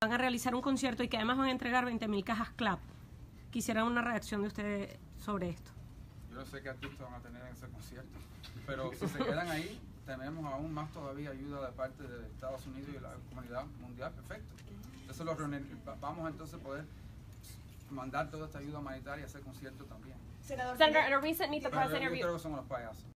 van a realizar un concierto y que además van a entregar 20.000 cajas CLAP. Quisiera una reacción de ustedes sobre esto. Yo no sé qué artistas van a tener en ese concierto, pero si se quedan ahí, tenemos aún más todavía ayuda de parte de Estados Unidos y la comunidad mundial, perfecto. Entonces los reunir- vamos entonces a poder mandar toda esta ayuda humanitaria a ese concierto también. Senador, Senator, in a recent Meet the interview, los payasos.